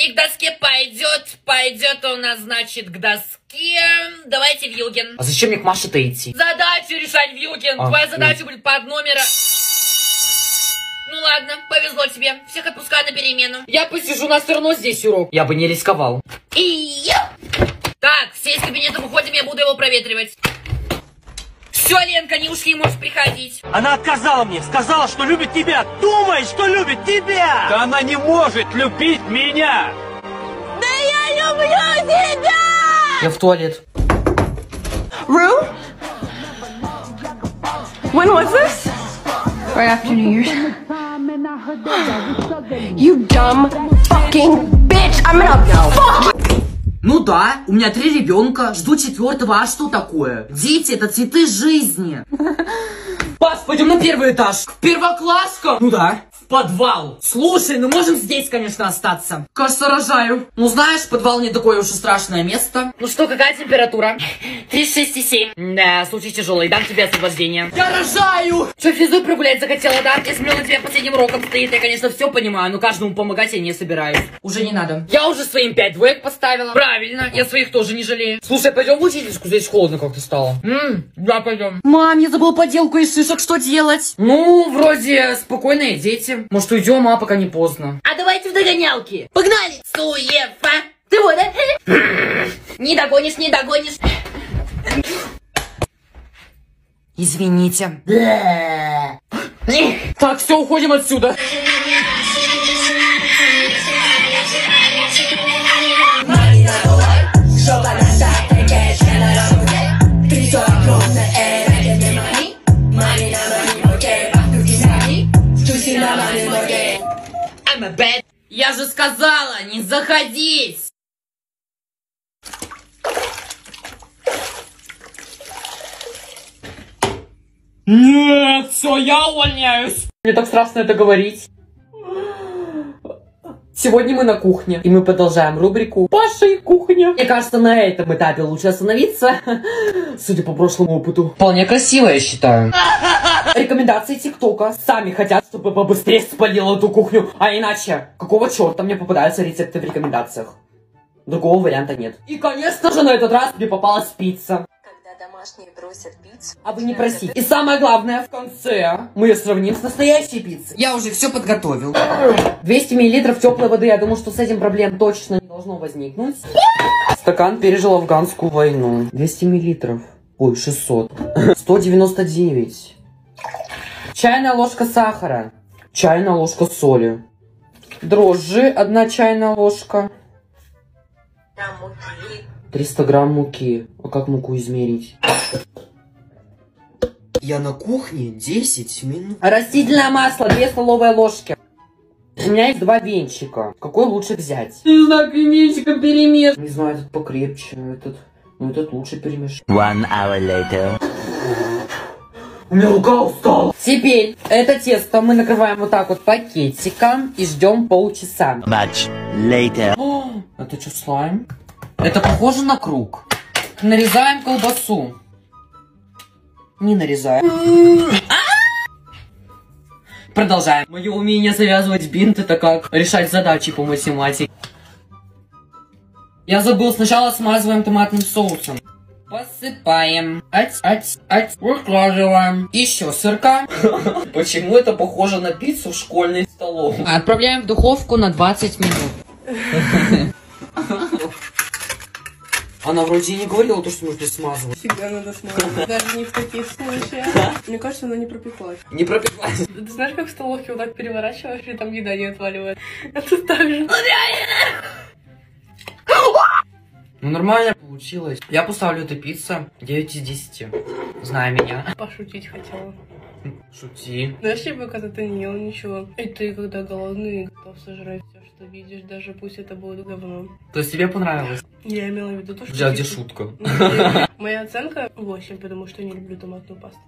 И к доске пойдет, пойдет у нас, значит, к доске. Давайте Вьюгин. А зачем мне к Маше-то идти? Задачу решать, Вьюгин. А, Твоя ну. задача будет под номера. Ну ладно, повезло тебе. Всех отпускай на перемену. Я посижу на сторону здесь урок. Я бы не рисковал. И я. Так, все из кабинета выходим, я буду его проветривать. Все, Ленка, не ушли, можешь приходить. Она отказала мне, сказала, что любит тебя. Думай, что любит тебя. Да она не может любить меня! Я в туалет. Room? When was this? Right after New Year's. you dumb fucking bitch! I'm gonna fuck Ну да, у меня три ребенка, жду четвертого, а что такое? Дети это цветы жизни. Пас, пойдем на первый этаж. К первокласскам? Ну да. В подвал. Слушай, ну можем здесь, конечно, остаться. Кажется, рожаю. Ну знаешь, подвал не такое уж и страшное место. Ну что, какая температура? 36,7. Да, случай тяжелый, дам тебе освобождение. Я рожаю! Что, физуй прогулять захотела, да? Я на тебя последним уроком стоит. Я, конечно, все понимаю, но каждому помогать я не собираюсь. Уже не надо. Я уже своим пять двоек поставила. Правильно, я своих тоже не жалею. Слушай, пойдем в учительскую, здесь холодно как-то стало. Ммм, да, пойдем. Мам, я забыл поделку из шишек, что делать? Ну, вроде спокойные дети. Может, уйдем, а пока не поздно. А давайте в догонялки. Погнали! Суефа! Ты вот, да? Не догонишь, не догонишь. Извините. Так, все, уходим отсюда. Я же сказала, не заходить. Нет, все, я увольняюсь. Мне так страшно это говорить. Сегодня мы на кухне, и мы продолжаем рубрику «Паша и кухня». Мне кажется, на этом этапе лучше остановиться, судя по прошлому опыту. Вполне красиво, я считаю. Рекомендации ТикТока. Сами хотят, чтобы побыстрее спалил эту кухню. А иначе, какого черта мне попадаются рецепты в рекомендациях? Другого варианта нет. И, конечно же, на этот раз мне попалась пицца. Домашние бросят пиццу, А вы не просите. И самое главное, в конце мы ее сравним с настоящей пиццей. Я уже все подготовил. 200 миллилитров теплой воды. Я думаю, что с этим проблем точно не должно возникнуть. Стакан пережил афганскую войну. 200 миллилитров. Ой, 600. 199. Чайная ложка сахара. Чайная ложка соли. Дрожжи, одна чайная ложка. грамм муки, 300 грамм муки. А как муку измерить? Я на кухне 10 минут. Растительное масло, 2 столовые ложки. У меня есть два венчика. Какой лучше взять? Не знаю, венчика перемеш. Не знаю, этот покрепче, этот... Ну, этот лучше перемешать. One hour later. У меня рука устала. Теперь это тесто мы накрываем вот так вот пакетиком и ждем полчаса. Much later. О, это что, слайм? Это похоже на круг. Нарезаем колбасу. Не нарезаем. Продолжаем. Мое умение завязывать бинт это как решать задачи по математике. Я забыл, сначала смазываем томатным соусом. Посыпаем. Ать, ать, ать. Выкладываем. Еще сырка. Почему это похоже на пиццу в школьной столовой? Отправляем в духовку на 20 минут. Она вроде и не говорила то, что нужно смазывать. Всегда надо смазывать. Даже не в таких случаях. Мне кажется, она не пропеклась. Не пропеклась. Ты знаешь, как в столовке вот так переворачиваешь, и там еда не отваливает? Это так же. Ну нормально получилось. Я поставлю этой пицце 9 из 10. Зная меня. Пошутить хотела. Шути. Знаешь, типа, когда ты не ел ничего, и ты, когда голодный, готов сожрать что видишь, даже пусть это будет говно. То есть тебе понравилось? Я имела в виду то, что... Где типа, шутка? Моя оценка 8, потому что я не люблю томатную пасту.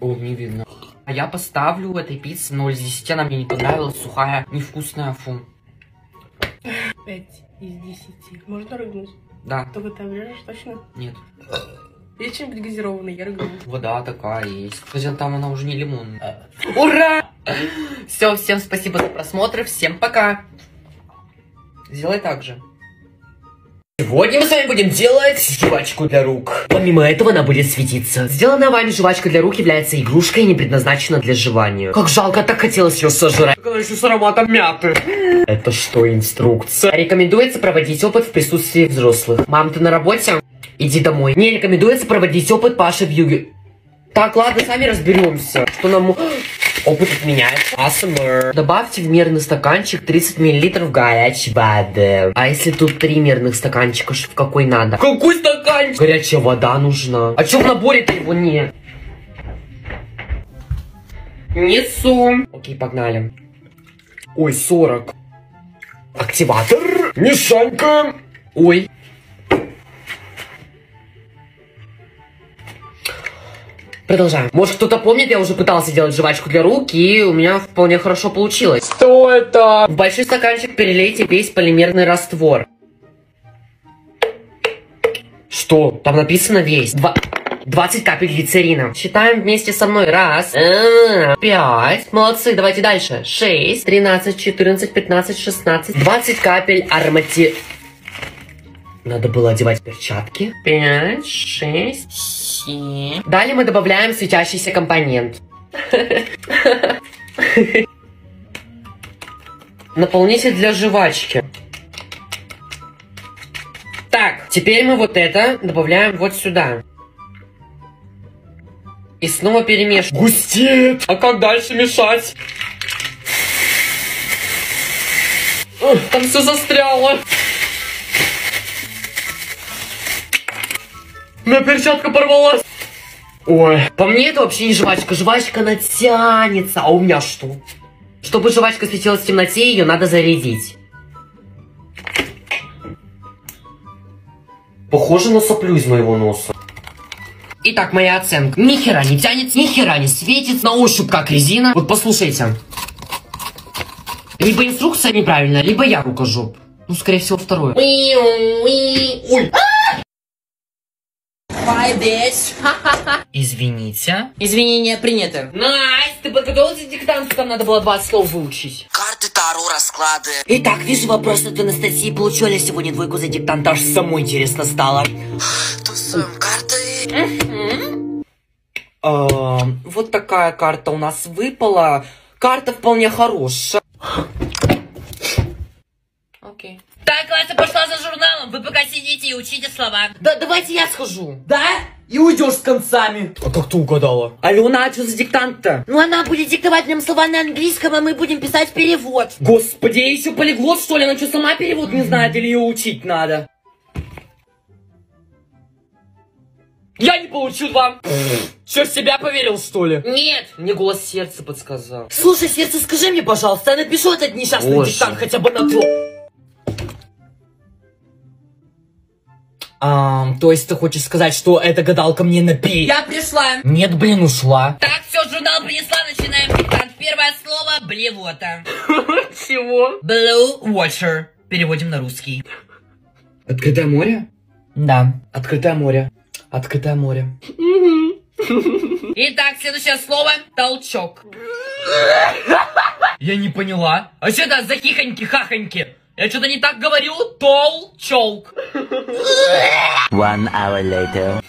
О, не видно. А я поставлю этой пицце 0 из 10. Она мне не понравилась. Сухая, невкусная, фу. 5 из 10. Можно рыгнуть? Да, Только ты обрежешь точно? нет. Или чем-нибудь газированный, я рыгну. Вода такая есть. Хотя там она уже не лимон. Ура! Все, всем спасибо за просмотр. Всем пока. Сделай так же. Сегодня мы с вами будем делать жвачку для рук. Помимо этого она будет светиться. Сделанная вами жвачка для рук является игрушкой и не предназначена для жевания. Как жалко, так хотелось ее сожрать. Как она еще с ароматом мяты. Это что, инструкция? Рекомендуется проводить опыт в присутствии взрослых. Мам, ты на работе? Иди домой. Не рекомендуется проводить опыт Паши в юге. Так, ладно, сами разберемся. Что нам... Опыт отменяется. ASMR. Добавьте в мерный стаканчик 30 мл горячей воды. А если тут три мерных стаканчика, в какой надо? Какой стаканчик? Горячая вода нужна. А чё в наборе-то его нет? Несу. Окей, погнали. Ой, 40. Активатор. Мишанька. Ой. Продолжаем. Может, кто-то помнит, я уже пытался делать жвачку для рук, и у меня вполне хорошо получилось. Что это? В большой стаканчик перелейте весь полимерный раствор. Что? Там написано весь. Два... 20 капель глицерина. Считаем вместе со мной. Раз, а, пять. Молодцы, давайте дальше. Шесть, тринадцать, четырнадцать, пятнадцать, шестнадцать. 20 капель аромати... Надо было одевать перчатки. Пять, шесть, семь. Далее мы добавляем светящийся компонент. Наполнитель для жвачки. Так, теперь мы вот это добавляем вот сюда. И снова перемешиваем. Густеет! А как дальше мешать? Там все застряло. У меня перчатка порвалась. Ой, по мне это вообще не жвачка. Жвачка натянется. А у меня что? Чтобы жвачка светилась в темноте, ее надо зарядить. Похоже на соплю из моего носа. Итак, моя оценка. Ни хера не тянется, ни хера не светит, на ощупь как резина. Вот послушайте. Либо инструкция неправильная, либо я рукожоп. Ну, скорее всего, второе. Ой. Bye, bitch. Извините. Извинения приняты. Nice, ты подготовился к диктанту, там надо было 20 слов выучить. Карты Таро, расклады. Итак, вижу вопрос от Анастасии. Получила ли сегодня двойку за диктант? Аж самой интересно стало. Тусуем карты. А, вот такая карта у нас выпала. Карта вполне хорошая. Окей. Так, Класса пошла за журналом. Вы пока сидите и учите слова. Да давайте я схожу. Да? И уйдешь с концами. А как ты угадала? Алена, а что за диктант-то? Ну, она будет диктовать нам слова на английском, а мы будем писать перевод. Господи, еще полиглот, что ли? Она что, сама перевод не знает или ее учить надо? Я не получил вам. Что, в себя поверил, что ли? Нет. Мне голос сердца подсказал. Слушай, сердце, скажи мне, пожалуйста, я напишу этот несчастный Боже. диктант хотя бы на то. А, то есть ты хочешь сказать, что эта гадалка мне напи? Я пришла. Нет, блин, ушла. Так, все, журнал принесла, начинаем диктант. Первое слово – блевота. Чего? Blue water. Переводим на русский. Открытое море? Да. Открытое море. Открытое море. Итак, следующее слово – толчок. Я не поняла. А что это за хихоньки-хахоньки? Я что-то не так говорю? Толчок. One hour later.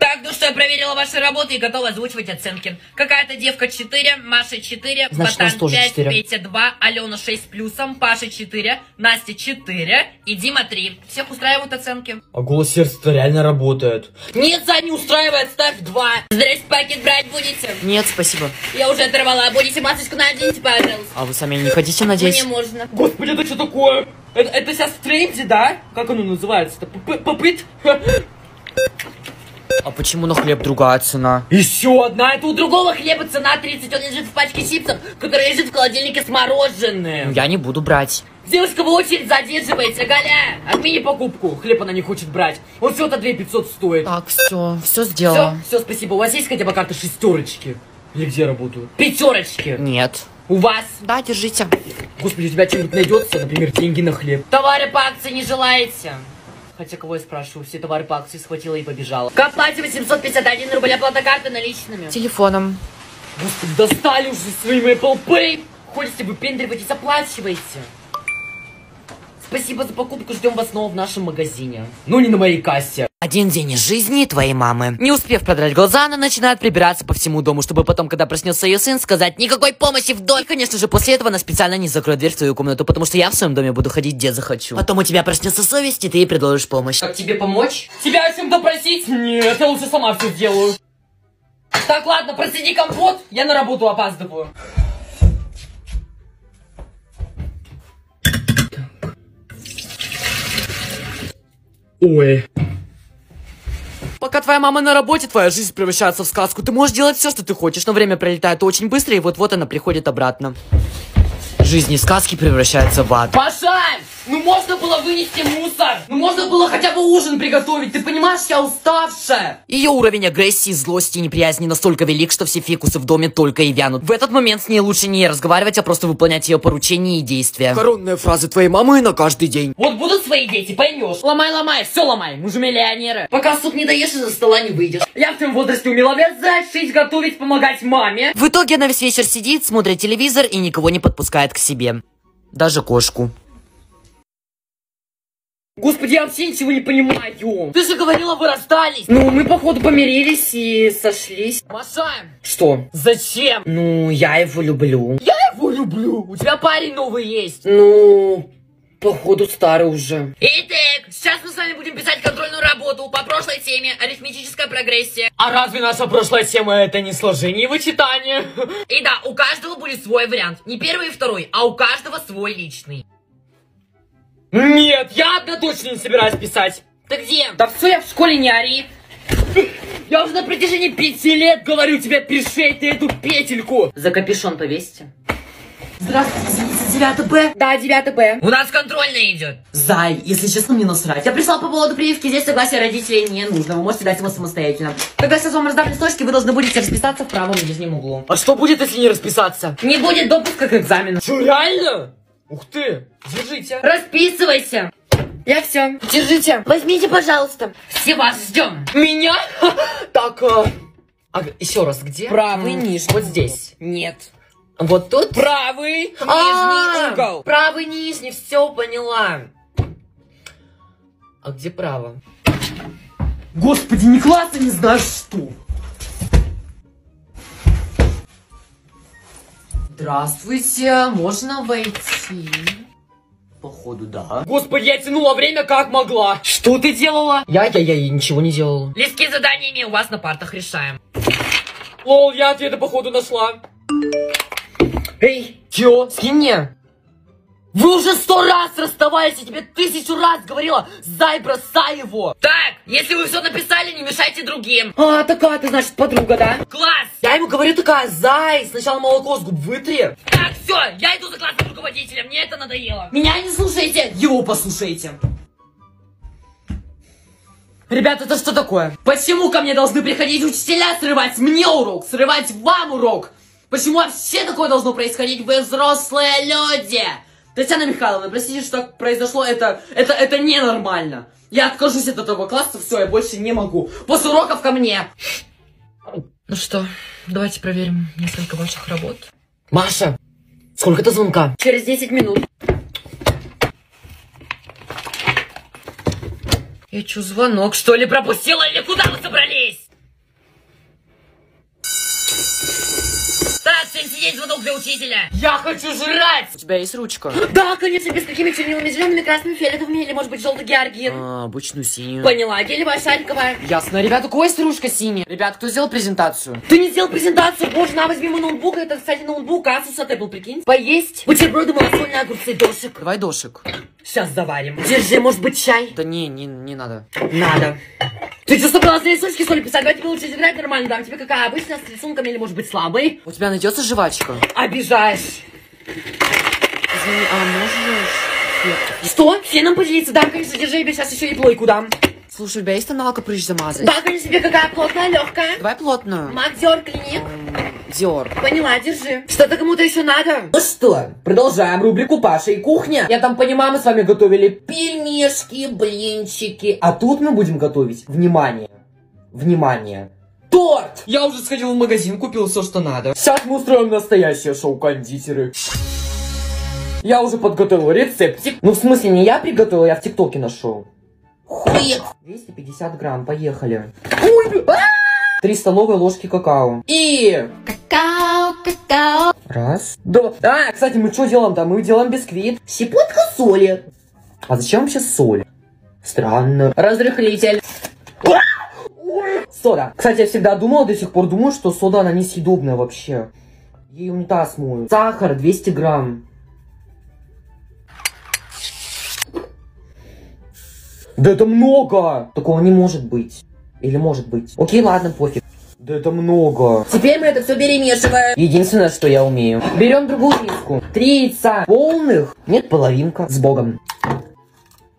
Так, ну что, я проверила ваши работы и готова озвучивать оценки. Какая-то девка 4, Маша 4, Значит, Ботан тоже 5, 4. Петя 2, Алена 6 с плюсом, Паша 4, Настя 4 и Дима 3. Всех устраивают оценки? А голос сердца реально работает. Нет, Зай, не устраивает, ставь 2. Здрасте, пакет брать будете? Нет, спасибо. Я уже оторвала, будете масочку наденьте, пожалуйста. А вы сами не хотите надеть? Мне можно. Господи, это что такое? Это, это сейчас в тренде, да? Как оно называется-то? П- Попыт? А почему на хлеб другая цена? Еще одна, это У другого хлеба цена 30, он лежит в пачке чипсов, которая лежит в холодильнике с мороженым. Я не буду брать. Девушка, вы очередь задерживаете, Галя. Отмени покупку, хлеб она не хочет брать. Он всего-то 2 500 стоит. Так, все, все Все, сделала. все, спасибо. У вас есть хотя бы карта шестерочки? Или где работают? Пятерочки. Нет. У вас? Да, держите. Господи, у тебя что-нибудь найдется, например, деньги на хлеб. Товары по акции не желаете? Хотя кого я спрашиваю, все товары по акции схватила и побежала. К оплате 851 рубль, оплата карты наличными. Телефоном. Господи, достали уже своим Apple Pay. Ходите, выпендриваетесь, оплачиваете. Спасибо за покупку, ждем вас снова в нашем магазине. Ну, не на моей кассе. Один день из жизни твоей мамы. Не успев продрать глаза, она начинает прибираться по всему дому, чтобы потом, когда проснется ее сын, сказать «Никакой помощи в доме!» И, конечно же, после этого она специально не закроет дверь в твою комнату, потому что я в своем доме буду ходить где захочу. Потом у тебя проснется совесть, и ты ей предложишь помощь. Как тебе помочь? Тебя о чем-то просить? Нет, я лучше сама все сделаю. Так, ладно, процеди компот, я на работу опаздываю. Ой. Пока твоя мама на работе, твоя жизнь превращается в сказку. Ты можешь делать все, что ты хочешь, но время пролетает очень быстро, и вот-вот она приходит обратно. Жизнь из сказки превращается в ад. Паша! Ну можно было вынести мусор! Ну можно было хотя бы ужин приготовить! Ты понимаешь, я уставшая! Ее уровень агрессии, злости и неприязни настолько велик, что все фикусы в доме только и вянут. В этот момент с ней лучше не разговаривать, а просто выполнять ее поручения и действия. Коронные фразы твоей мамы на каждый день. Вот будут свои дети, поймешь. Ломай, ломай, все ломай, мы же миллионеры. Пока суп не доешь, из-за стола не выйдешь. Я в твоем возрасте умела вязать, шить, готовить, помогать маме. В итоге она весь вечер сидит, смотрит телевизор и никого не подпускает к себе. Даже кошку. Господи, я вообще ничего не понимаю. Ты же говорила, вы расстались. Ну, мы, походу, помирились и сошлись. Маша! Что? Зачем? Ну, я его люблю. Я его люблю? У тебя парень новый есть. Ну, походу, старый уже. Итак, сейчас мы с вами будем писать контрольную работу по прошлой теме арифметическая прогрессия. А разве наша прошлая тема это не сложение и вычитание? И да, у каждого будет свой вариант. Не первый и второй, а у каждого свой личный. Нет, я одна точно не собираюсь писать. Ты где? Да все, я в школе не ори. Я уже на протяжении пяти лет говорю тебе, пиши ты эту петельку. За капюшон повесьте. Здравствуйте, извините, 9 Б? Да, 9 Б. У нас контрольная идет. Зай, если честно, мне насрать. Я прислал по поводу прививки, здесь согласие родителей не нужно. Вы можете дать ему самостоятельно. Когда сейчас вам раздам листочки, вы должны будете расписаться в правом нижнем углу. А что будет, если не расписаться? Не будет допуска к экзамену. Что, реально? Ух ты, держите. Расписывайся. Я все. Держите. Возьмите, пожалуйста. Все вас ждем. Меня? Так, а... а еще раз, где? Правый нижний. Вот здесь. Нет. Вот тут? Правый А, нижний угол. Правый нижний, все поняла. А где право? Господи, не классно, не знаешь что. Здравствуйте, можно войти? Походу, да. Господи, я тянула время как могла. Что ты делала? Я, я, я, я ничего не делала. Листки с заданиями у вас на партах решаем. Лол, я ответы походу нашла. Эй, Чё? скинь мне. Вы уже сто раз расставались, я тебе тысячу раз говорила, зай, бросай его. Так, если вы все написали, не мешайте другим. А, такая ты, значит, подруга, да? Класс! Я ему говорю такая, зай, сначала молоко с губ вытри. Так, все, я иду за классным руководителем, мне это надоело. Меня не слушайте, его послушайте. Ребята, это что такое? Почему ко мне должны приходить учителя срывать мне урок, срывать вам урок? Почему вообще такое должно происходить? Вы взрослые люди! Татьяна Михайловна, простите, что так произошло, это, это, это ненормально. Я откажусь от этого класса, все, я больше не могу. После уроков ко мне. Ну что, давайте проверим несколько ваших работ. Маша, сколько это звонка? Через 10 минут. Я чё, звонок что ли пропустила или куда вы собрались? Так, всем сидеть, звонок для учителя. Я хочу жрать! У тебя есть ручка? Да, конечно, без какими чернилами, зелеными, красными, фиолетовыми или, может быть, желтый георгин. А, обычную синюю. Поняла, гелевая, шариковая. Ясно. Ребята, у кого есть ручка синяя? Ребят, кто сделал презентацию? Ты не сделал презентацию, боже, на, возьми мой ноутбук, это, кстати, ноутбук Asus от Apple, прикинь. Поесть бутерброды, малосольные огурцы, дошик. Давай дошик. Сейчас заварим. Держи, может быть, чай? Да не, не, не надо. Надо. Ты что, собралась на рисунки, что ли, писать? Давай тебе лучше играть нормально, дам тебе какая обычная, с рисунками или, может быть, слабый? У тебя найдется жвачка? Обижаешь. Извини, а можешь... Что? Все нам поделиться? Да, конечно, держи, я тебе сейчас еще и плойку дам. Слушай, у тебя есть тоналка прыщ замазать? Да, конечно, тебе какая плотная, легкая. Давай плотную. Макдер, клиник. Диор. Поняла, держи. Что-то кому-то еще надо? Ну что, продолжаем рубрику Паша и кухня. Я там понимаю, мы с вами готовили пельмешки, блинчики. А тут мы будем готовить, внимание, внимание, торт! Я уже сходил в магазин, купил все, что надо. Сейчас мы устроим настоящее шоу кондитеры. Я уже подготовил рецептик. Ну, в смысле, не я приготовил, я в ТикТоке нашел. Хует. 250 грамм, поехали. Ой, а! Три столовые ложки какао. И... Какао, какао. Раз. Два. А, кстати, мы что делаем там? Мы делаем бисквит. Щепотка соли. А зачем вообще соль? Странно. Разрыхлитель. Сода. Кстати, я всегда думал, до сих пор думаю, что сода, она несъедобная вообще. Ей унитаз моют. Сахар 200 грамм. Да это много! Такого не может быть. Или может быть. Окей, ладно, пофиг. Да это много. Теперь мы это все перемешиваем. Единственное, что я умею. Берем другую миску. Три яйца полных. Нет, половинка. С богом.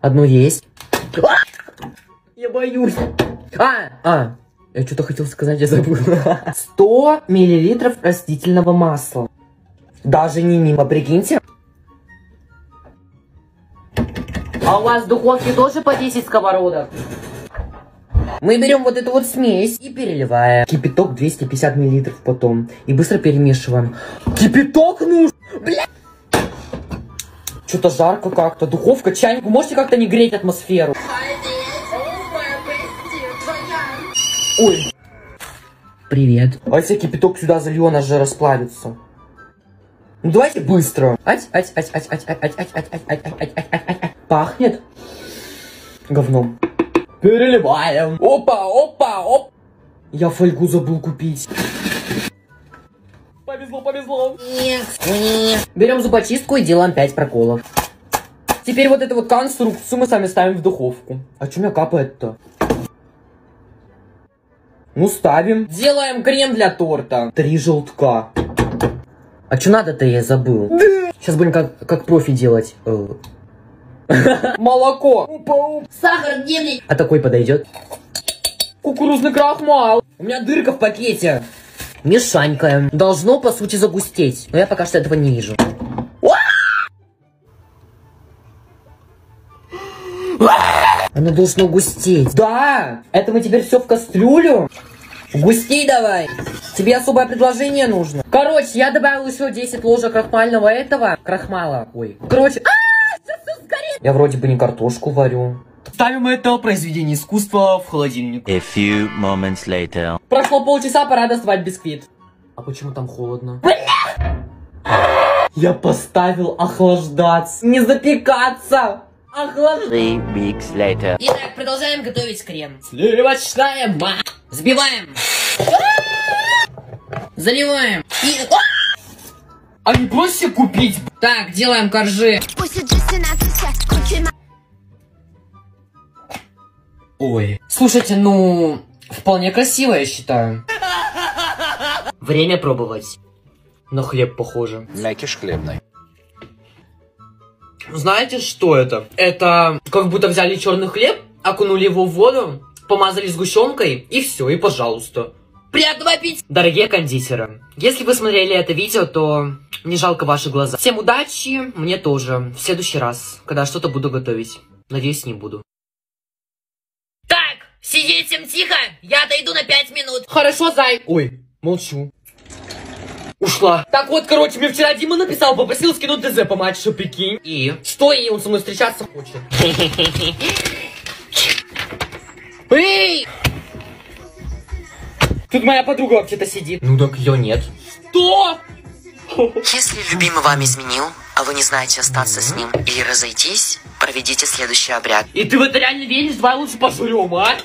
Одно есть. А! Я боюсь. А, а. Я что-то хотел сказать, я забыл. 100 миллилитров растительного масла. Даже не мимо, прикиньте. А у вас в духовке тоже по 10 сковородок? Мы берем вот эту вот смесь и переливаем. Кипяток 250 миллилитров потом. И быстро перемешиваем. Кипяток нужен! Бля! Что-то жарко как-то. Духовка, чайник. Можете как-то не греть атмосферу? Ой. Привет. А если кипяток сюда залью, она же расплавится. Ну давайте быстро. Ать, ать, ать, ать, ать, ать, ать, ать, ать, ать, ать, ать, ать, ать, ать. Пахнет говном. Переливаем. Опа, опа, оп. Я фольгу забыл купить. Повезло, повезло. Берем зубочистку и делаем 5 проколов. Теперь вот эту вот конструкцию мы сами ставим в духовку. А что у меня капает-то? Ну, ставим. Делаем крем для торта. Три желтка. А что надо-то, я забыл. Сейчас будем как, как профи делать. Молоко. Сахар где, блядь? А такой подойдет? Кукурузный крахмал. У меня дырка в пакете. Мешанькаем. Должно, по сути, загустеть. Но я пока что этого не вижу. Оно должно густеть. Да! Это мы теперь все в кастрюлю? Густей давай. Тебе особое предложение нужно. Короче, я добавил еще 10 ложек крахмального этого. Крахмала. Ой. Короче. А, все сгорит. Я вроде бы не картошку варю. Ставим это произведение искусства в холодильник. A few moments later. Прошло полчаса, пора доставать бисквит. А почему там холодно? Я поставил охлаждаться. Не запекаться. Охлаждаться. Three weeks later. Итак, продолжаем готовить крем. Сливочная ма. Взбиваем. Заливаем. И... А не проще купить? Так, делаем коржи. Ой. Слушайте, ну, вполне красиво, я считаю. Время пробовать. На хлеб похоже. Мякиш хлебный. Знаете, что это? Это как будто взяли черный хлеб, окунули его в воду, помазали сгущенкой, и все, и пожалуйста. Приятного аппетита. Дорогие кондитеры, если вы смотрели это видео, то не жалко ваши глаза. Всем удачи, мне тоже. В следующий раз, когда что-то буду готовить. Надеюсь, не буду. Так, сидеть всем тихо. Я отойду на 5 минут. Хорошо, зай. Ой, молчу. Ушла. Так вот, короче, мне вчера Дима написал, попросил скинуть ДЗ по матчу, прикинь. И? Что и он со мной встречаться хочет? Эй! Тут моя подруга вообще-то сидит. Ну так ее нет. Что? Если любимый вам изменил, а вы не знаете остаться с ним или разойтись, проведите следующий обряд. И ты в это реально веришь? Давай лучше пожрем, а?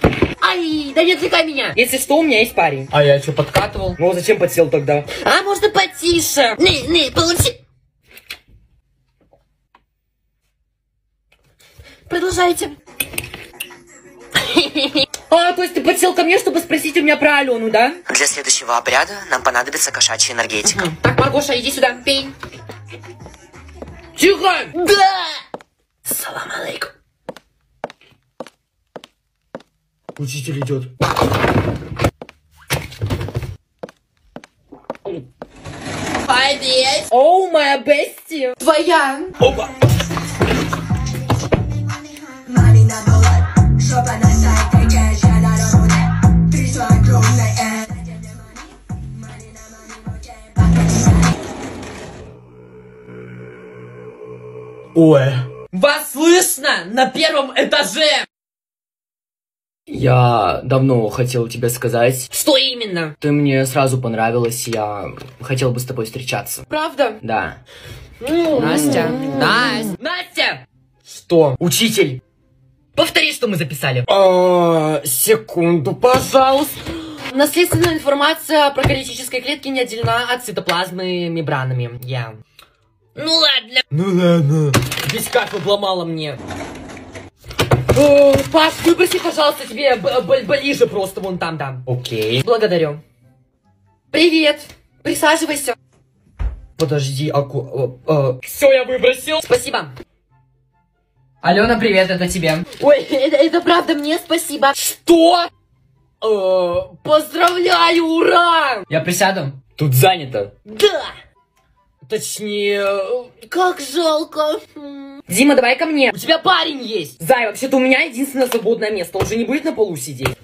Ай, да не отвлекай меня. Если что, у меня есть парень. А я что, подкатывал? Ну, а зачем подсел тогда? А можно потише? Не, не, получи. Продолжайте. А, то есть ты подсел ко мне, чтобы спросить у меня про Алену, да? Для следующего обряда нам понадобится кошачья энергетика. Так, Маргоша, иди сюда, пей. Тихо! Да! Салам алейкум. Учитель идет. Привет. Оу, моя бести. Твоя. Опа. Ой. Вас слышно на первом этаже! Я давно хотел тебе сказать. Что именно? Ты мне сразу понравилась, я хотел бы с тобой встречаться. Правда? Да. Настя, Настя, Настя! Что? Учитель? Повтори, что мы записали. А, секунду, пожалуйста. Наследственная информация про коллектической клетки не отделена от цитоплазмы мембранами. Я. Ну ладно. Ну ладно. Весь кайф обломала мне. О, Паш, выброси, пожалуйста, тебе ближе просто вон там, да. Окей. Благодарю. Привет. Присаживайся. Подожди, аку... а, Все, я выбросил. Спасибо. Алена, привет, это тебе. Ой, это, это правда мне спасибо. Что? Э, поздравляю, ура! Я присяду? Тут занято. Да. Точнее, как жалко. Дима, давай ко мне. У тебя парень есть. Зай, вообще-то у меня единственное свободное место. Он же не будет на полу сидеть.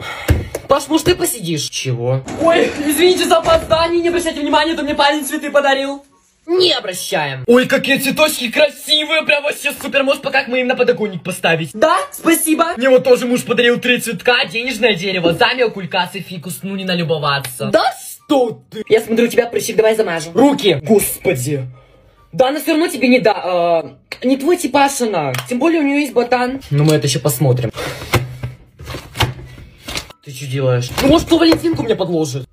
Паш, может ты посидишь? Чего? Ой, извините за опоздание, не обращайте внимания, то мне парень цветы подарил. Не обращаем. Ой, какие цветочки красивые, прям вообще супер. Может, пока мы им на подоконник поставить? Да, спасибо. Мне вот тоже муж подарил три цветка, денежное дерево, замя, кулькас и фикус, ну не налюбоваться. Да что ты? Я смотрю, у тебя прыщик, давай замажу. Руки! Господи! Да, она все равно тебе не да. э, не твой типаж она. Тем более у нее есть ботан. Ну мы это еще посмотрим. Ты что делаешь? Ну, может, кто Валентинку мне подложит?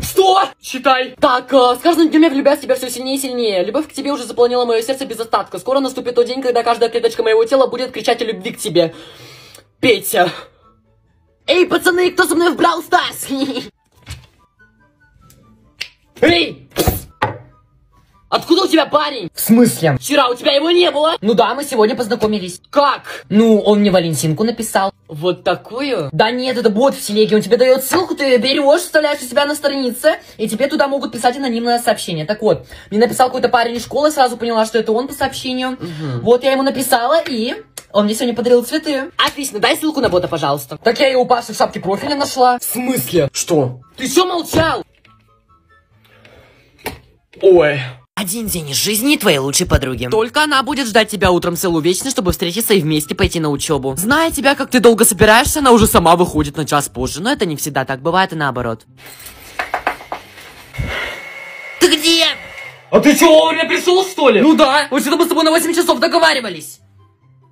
Что? Читай! Так, э, с каждым днем я влюбляюсь в тебя все сильнее и сильнее. Любовь к тебе уже заполнила мое сердце без остатка. Скоро наступит тот день, когда каждая клеточка моего тела будет кричать о любви к тебе. Петя. Эй, пацаны, кто со мной в Брау Старс? Эй! Откуда у тебя парень? В смысле? Вчера у тебя его не было. Ну да, мы сегодня познакомились. Как? Ну, он мне Валентинку написал. Вот такую? Да нет, это бот в телеге. Он тебе дает ссылку, ты берешь, вставляешь у себя на странице, и тебе туда могут писать анонимное сообщение. Так вот, мне написал какой-то парень из школы, сразу поняла, что это он по сообщению. Вот я ему написала, и он мне сегодня подарил цветы. Отлично, дай ссылку на бота, пожалуйста. Так я его у Паши в шапке профиля нашла. В смысле? Что? Ты что молчал? Ой. Один день из жизни твоей лучшей подруги. Только она будет ждать тебя утром целую вечность, чтобы встретиться и вместе пойти на учебу. Зная тебя, как ты долго собираешься, она уже сама выходит на час позже. Но это не всегда так бывает и наоборот. Ты где? А ты что, вовремя пришел, что ли? Ну да, вообще-то мы с тобой на 8 часов договаривались.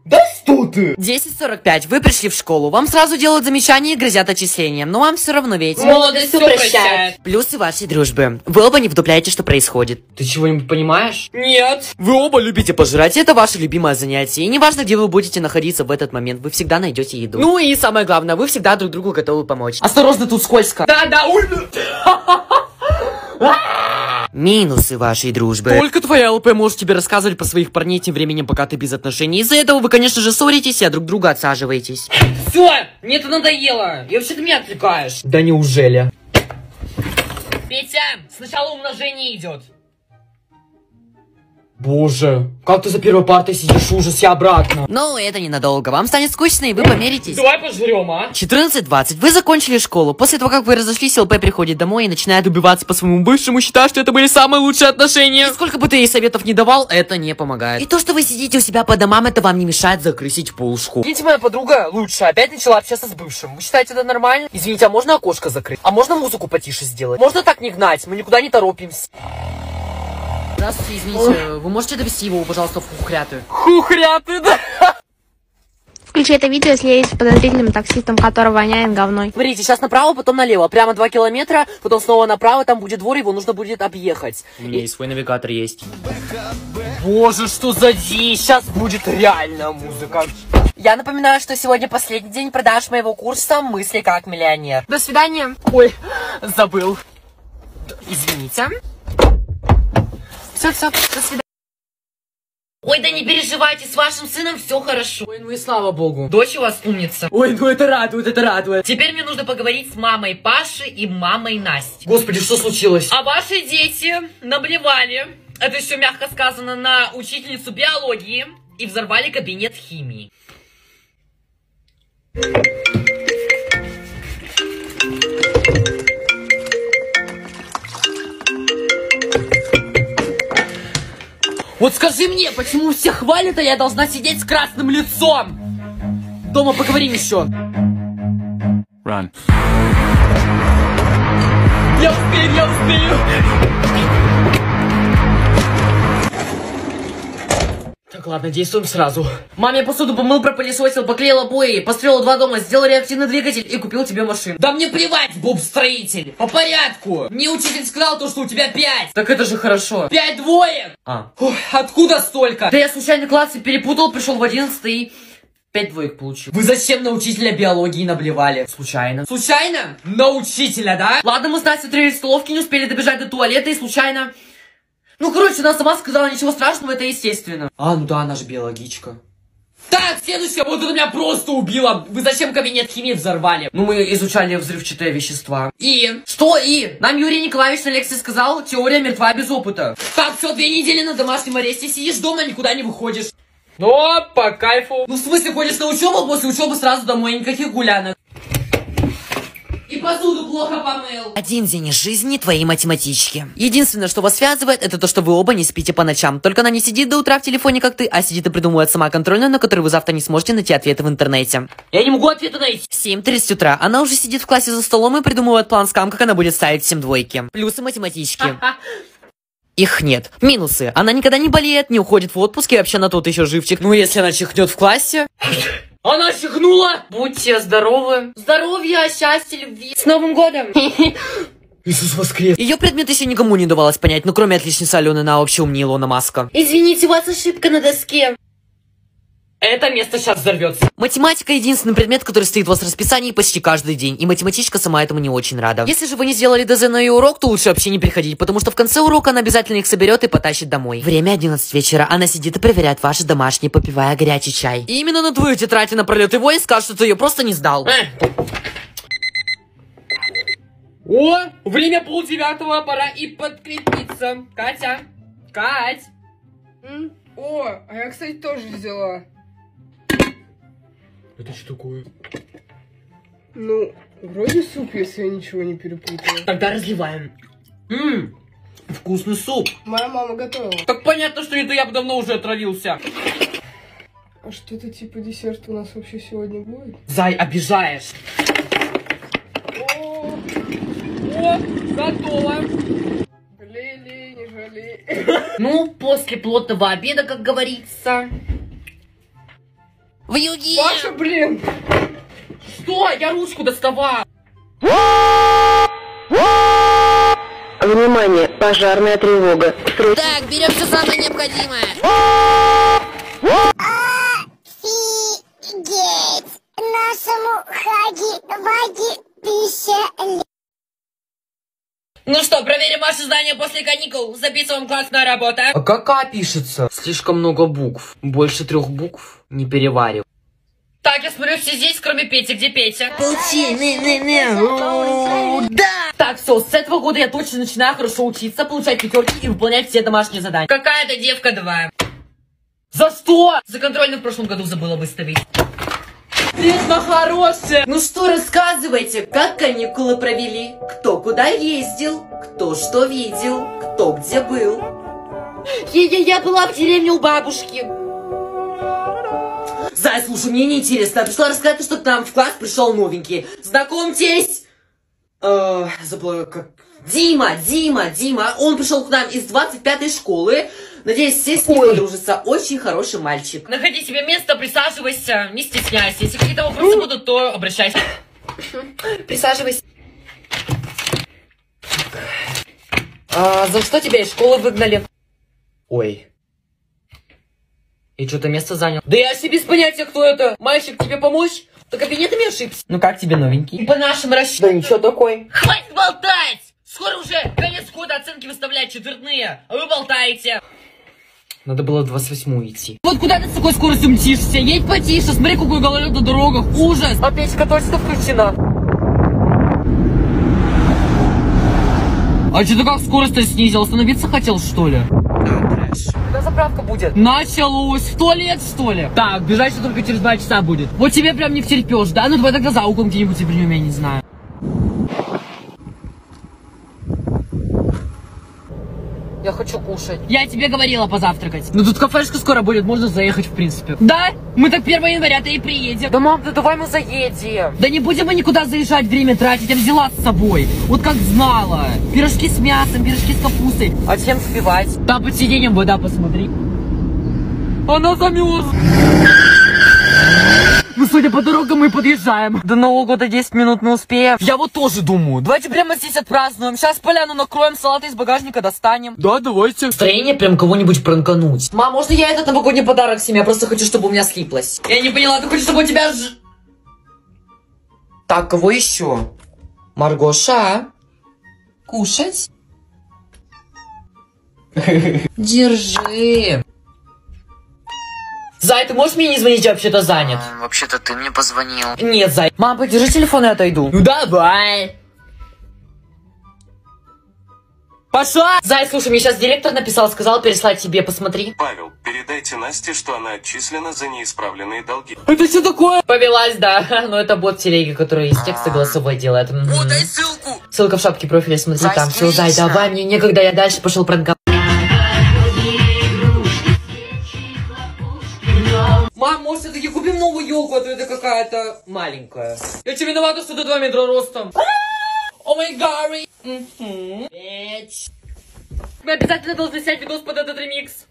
Да что ты? 10.45, вы пришли в школу. Вам сразу делают замечания и грозят отчислением. Но вам все равно ведь. Молодость все прощает. Плюсы вашей дружбы. Вы оба не вдупляете, что происходит. Ты чего-нибудь понимаешь? Нет. Вы оба любите пожрать, это ваше любимое занятие. И неважно, где вы будете находиться в этот момент, вы всегда найдете еду. Ну и самое главное, вы всегда друг другу готовы помочь. Осторожно, тут скользко. Да-да, ой. Минусы вашей дружбы. Только твоя ЛП может тебе рассказывать про своих парней тем временем, пока ты без отношений. Из-за этого вы, конечно же, ссоритесь, а друг друга отсаживаетесь. Все, мне это надоело. И вообще ты меня отвлекаешь. Да неужели? Петя, сначала умножение идет. Боже, как ты за первой партой сидишь, ужас, я обратно. Но это ненадолго. Вам станет скучно, и вы помиритесь. Давай пожрем, а? 14.20. Вы закончили школу. После того, как вы разошлись, ЛП приходит домой и начинает убиваться по своему бывшему, считая, что это были самые лучшие отношения. И сколько бы ты ей советов не давал, это не помогает. И то, что вы сидите у себя по домам, это вам не мешает закрысить пол школы. Видите, моя подруга лучше опять начала общаться с бывшим. Вы считаете это нормально? Извините, а можно окошко закрыть? А можно музыку потише сделать? Можно так не гнать? Мы никуда не торопимся. Здравствуйте, извините, вы можете довести его, пожалуйста, в хухряты? Хухряты, да? Включи это видео, если едешь с подозрительным таксистом, который воняет говной. Смотрите, сейчас направо, потом налево. Прямо 2 километра, потом снова направо, там будет двор, его нужно будет объехать. У меня и свой навигатор есть. Боже, что за дичь! Сейчас будет реальная музыка. Я напоминаю, что сегодня последний день продаж моего курса «Мысли как миллионер». До свидания. Ой, забыл. Извините. Все, все, до свидания. Ой, да не переживайте, с вашим сыном все хорошо. Ой, ну и слава богу. Дочь у вас умница. Ой, ну это радует, это радует. Теперь мне нужно поговорить с мамой Паши и мамой Насти. Господи, что случилось? А ваши дети наблевали, это еще мягко сказано, на учительницу биологии и взорвали кабинет химии. Вот скажи мне, почему все хвалят, а я должна сидеть с красным лицом? Дома поговорим еще. Run. Я успею, я успею. Так, ладно, действуем сразу. Маме посуду помыл, пропылесосил, поклеил обои, построил два дома, сделал реактивный двигатель и купил тебе машину. Да мне плевать, боб-строитель! По порядку! Мне учитель сказал то, что у тебя пять! Так это же хорошо. Пять двоек! А. Фух, откуда столько? Да я случайно классы перепутал, пришел в одиннадцатый и... Пять двоек получил. Вы зачем на учителя биологии наблевали? Случайно. Случайно? На учителя, да? Ладно, мы с Настей трели столовки, не успели добежать до туалета и случайно... Ну, короче, она сама сказала, ничего страшного, это естественно. А, ну да, она же биологичка. Так, следующее, вот это меня просто убило. Вы зачем кабинет химии взорвали? Ну, мы изучали взрывчатые вещества. И? Что и? Нам Юрий Николаевич на лекции сказал, теория мертва без опыта. Так, все, две недели на домашнем аресте, сидишь дома, никуда не выходишь. Ну, по кайфу. Ну, в смысле, ходишь на учебу, после учебы сразу домой, никаких гулянок. И посуду плохо помыл. Один день из жизни твоей математички. Единственное, что вас связывает, это то, что вы оба не спите по ночам. Только она не сидит до утра в телефоне, как ты, а сидит и придумывает сама контрольную, на которую вы завтра не сможете найти ответы в интернете. Я не могу ответа найти. В 7.30 утра она уже сидит в классе за столом и придумывает план скам, как она будет ставить всем двойки. Плюсы математички. Их нет. Минусы. Она никогда не болеет, не уходит в отпуск и вообще на тот еще живчик. Ну, если она чихнет в классе... Она чихнула! Будьте здоровы. Здоровья, счастья, любви. С Новым годом! Иисус воскрес. Ее предмет еще никому не давалось понять, ну кроме отличницы Алены на общеумне Илона Маска. Извините, у вас ошибка на доске. Это место сейчас взорвется. Математика единственный предмет, который стоит у вас в расписании почти каждый день, и математичка сама этому не очень рада. Если же вы не сделали ДЗ на ее урок, то лучше вообще не приходить, потому что в конце урока она обязательно их соберет и потащит домой. Время 11 вечера, она сидит и проверяет ваши домашние, попивая горячий чай. И именно на твою тетрадь на пролет его и скажет, что ты ее просто не сдал. О, время полдевятого, пора и подкрепиться. Катя, Кать. М? О, а я, кстати, тоже взяла. Это что такое? Ну, вроде суп, если я ничего не перепутала. Тогда разливаем. Ммм, вкусный суп. Моя мама готовила. Так понятно, что это я бы давно уже отравился. А что-то типа десерта у нас вообще сегодня будет? Зай, обижаешь. О, О, готово. жалей, не жалей. Ну, после плотного обеда, как говорится. В юге! Паша, блин! Что? Я ручку доставал. Внимание, пожарная тревога. Срочно Так, берем все самое необходимое. Офигеть! Нашему Хаги Ваги пища Ну что, проверим ваше знания после каникул. Записываем классная работа. А как А пишется? Слишком много букв. Больше трех букв не переварив. Так, я смотрю, все здесь, кроме Пети. Где Петя? Да! Так, все, с этого года я точно начинаю хорошо учиться, получать пятерки и выполнять все домашние задания. Какая-то девка 2. За что? За контрольный в прошлом году забыла выставить. Ведьма хорошая! Ну что, рассказывайте, как каникулы провели? Кто куда ездил? Кто что видел? Кто где был? Я, я была в деревне у бабушки. Зай, слушай, мне неинтересно. Я пришла рассказать, что к нам в класс пришел новенький. Знакомьтесь! Э, забыла, как... Дима, Дима, Дима. Он пришел к нам из 25-й школы. Надеюсь, все с ним подружатся. Очень хороший мальчик. Находи себе место, присаживайся, не стесняйся. Если какие-то вопросы будут, то обращайся. Присаживайся. А, за что тебя из школы выгнали? Ой. И что-то место занял. Да я себе без понятия, кто это. Мальчик, тебе помочь? Ты кабинетами ошибся. Ну как тебе новенький? По нашим расчетам. Да ничего такой. Хватит болтать! Скоро уже конец года оценки выставлять четвертные, а вы болтаете. Надо было в 28 идти. Вот куда ты с такой скоростью мчишься? Едь потише, смотри, какой гололед на дорогах. Ужас! А печка точно включена. А что ты как скорость-то снизил? Остановиться хотел, что ли? Когда заправка будет? Началось! В туалет, что ли? Так, бежать что только через два часа будет. Вот тебе прям не втерпешь, да? Ну давай тогда за углом где-нибудь я не знаю. Покушать. Я тебе говорила позавтракать. Ну тут кафешка скоро будет, можно заехать в принципе. Да? Мы так 1 января-то и приедем. Да, мам, да давай мы заедем. Да не будем мы никуда заезжать, время тратить, я взяла с собой. Вот как знала. Пирожки с мясом, пирожки с капустой. А чем спевать? Там под сиденьем вода, посмотри. Она замерзла. Ну, судя по дорогам, мы подъезжаем. До Нового года 10 минут мы успеем. Я вот тоже думаю. Давайте прямо здесь отпразднуем. Сейчас поляну накроем, салаты из багажника достанем. Да, давайте. Настроение прям кого-нибудь пранкануть. Мам, можно я этот новогодний подарок себе? Я просто хочу, чтобы у меня слиплось. Я не поняла, ты хочешь, чтобы у тебя ж... Так, кого еще? Маргоша. Кушать? Держи. Зай, ты можешь мне не звонить, я вообще-то занят? М, Вообще-то ты мне позвонил. Нет, Зай. Мам, подержи телефон, я отойду. Ну давай. Пошла! Зай, слушай, мне сейчас директор написал, сказал переслать тебе, посмотри. Павел, передайте Насте, что она отчислена за неисправленные долги. Это что такое? Повелась, да. Но это бот телеги, который из текста голосовой делает. М. О, дай ссылку! Ссылка в шапке профиля, смотри Зай, там. Все, Зай, давай, мне некогда, я дальше пошел пранковать. Мам, может, все-таки купим новую елку, а то это какая-то маленькая. Я тебе виновата, что ты 2 метра ростом. О май Гарри. Мы обязательно должны снять видос под этот ремикс.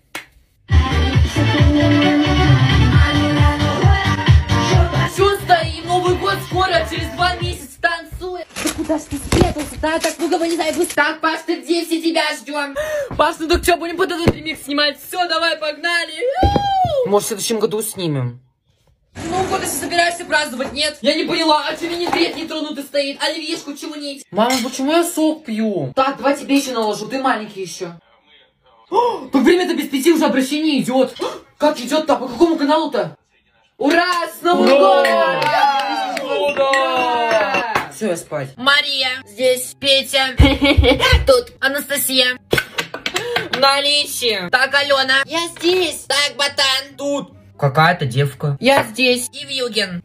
Чё стоим? Новый год скоро, через два месяца танцуем. Да куда ж ты спрятался? Да, так, ну говори, дай быстро. Так, Паш, ты где? Все тебя ждем. Паш, ну так что, будем под этот ремикс снимать? Все, давай, погнали. Может, в следующем году снимем. Ну, года если собираешься праздновать, нет? Я не поняла, а че винегрет не тронутый стоит? Оливьешку чего нет? Мама, почему я сок пью? Так, давай тебе еще наложу, ты маленький еще. Так время-то без пяти уже обращение идет. Как идет-то? По какому каналу-то? Ура! С Новым годом! Все, я спать. Мария, здесь Петя, тут Анастасия. Наличие. Так, Алена. Я здесь. Так, Ботан. Тут. Какая-то девка. Я здесь. И Вьюген.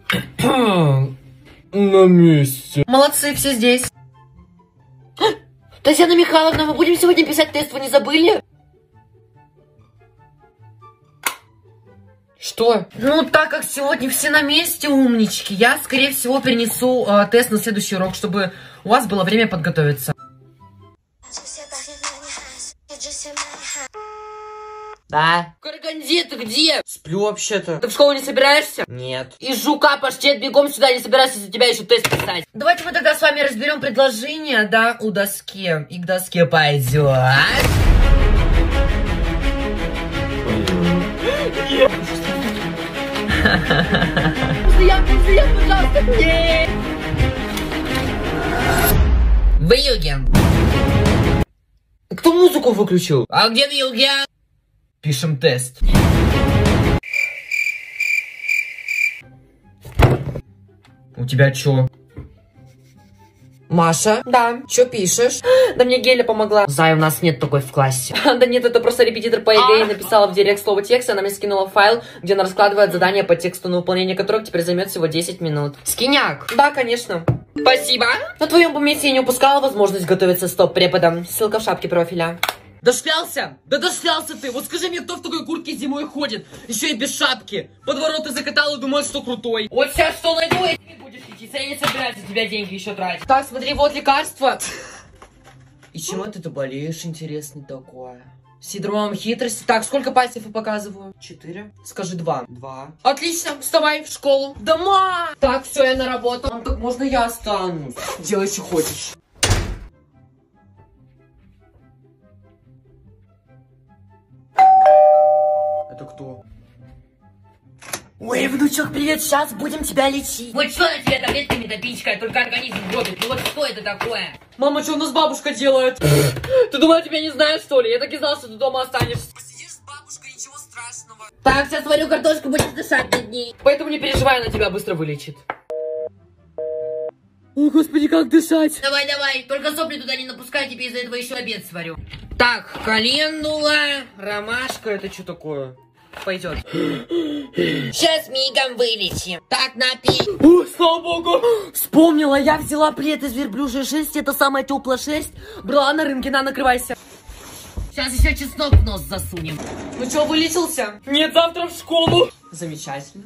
На месте. Молодцы, все здесь. Татьяна Михайловна, мы будем сегодня писать тест, вы не забыли? Что? Ну, так как сегодня все на месте, умнички, я, скорее всего, перенесу э, тест на следующий урок, чтобы у вас было время подготовиться. Да. Караганди, ты где? Сплю вообще-то. Ты в школу не собираешься? Нет. И жука, паштет, бегом сюда, не собирайся, за тебя еще тест писать. Давайте мы тогда с вами разберем предложение, да, у доски. И к доске пойдет. Вьюген. Кто музыку выключил? А где Вьюген? Пишем тест. У тебя чё? Маша? Да. Что пишешь? Да мне Геля помогла. Зай, у нас нет такой в классе. Да нет, это просто репетитор по ЕГЭ. Я написала в директ слово текст, и она мне скинула файл, где она раскладывает задания по тексту, на выполнение которых теперь займет всего 10 минут. Скиняк. Да, конечно. Спасибо. На твоем помете я не упускала возможность готовиться с топ-преподом. Ссылка в шапке профиля. Дошлялся? Да дошлялся ты! Вот скажи мне, кто в такой куртке зимой ходит? Еще и без шапки. Подвороты закатал и думает, что крутой. Вот сейчас что найду, и ты будешь лечиться. Я не собираюсь за тебя деньги еще тратить. Так, смотри, вот лекарство. И чем это ты болеешь, интересный такое? Синдромом хитрости. Так, сколько пальцев я показываю? Четыре. Скажи два. Два. Отлично, вставай в школу. Дома! Так, все, я на работу. Так можно я останусь? Делай, что хочешь. Это кто? Ой, внучок, привет, сейчас будем тебя лечить. Вот что на тебе таблетками допичкает, только организм гробит. Ну вот что это такое? Мама, что у нас бабушка делает? Ты думала, тебя не знаю, что ли? Я так и знал, что ты дома останешься. Так, сейчас сварю картошку, будешь дышать над ней. Поэтому не переживай, она тебя быстро вылечит. О, господи, как дышать? Давай, давай, только сопли туда не напускай, тебе из-за этого еще обед сварю. Так, календула, ромашка, это что такое? Пойдет. Сейчас мигом вылечим. Так, напей. О, слава богу. Вспомнила, я взяла плед из верблюжьей шерсти, это самая теплая шерсть. Брала на рынке, на, накрывайся. Сейчас еще чеснок в нос засунем. Ну что, вылечился? Нет, завтра в школу. Замечательно.